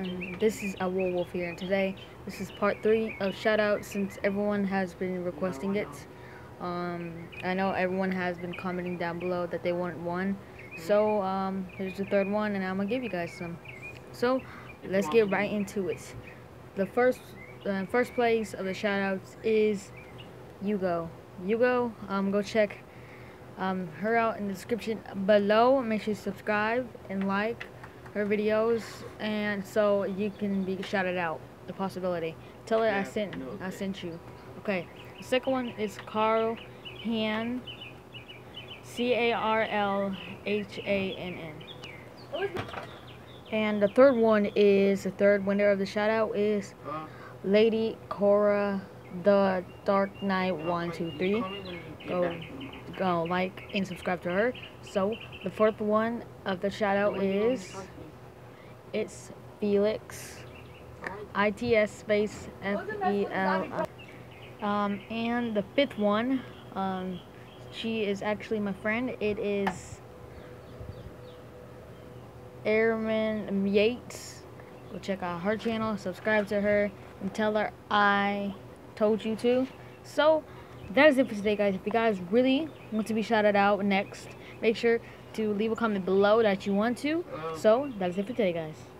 and this is a Wolf here, and today this is part three of shoutouts since everyone has been requesting it. Um, I know everyone has been commenting down below that they want one, so um, here's the third one, and I'm gonna give you guys some. So let's get right into it. The first, uh, first place of the shoutouts is Yugo. Yugo, um, go check um, her out in the description below. Make sure you subscribe and like her videos, and so you can be shouted out. The possibility. Tell her I sent I sent you. Okay. The second one is Carl Hann. C A R L H A N N. And the third one is the third winner of the shout out is Lady Cora the Dark Knight one two three. Go go like and subscribe to her. So the fourth one of the shout out is it's Felix. ITS space F E L. Um, and the fifth one, um, she is actually my friend. It is Airman Yates. Go check out her channel, subscribe to her, and tell her I told you to. So, that is it for today, guys. If you guys really want to be shouted out next, make sure to leave a comment below that you want to. So, that is it for today, guys.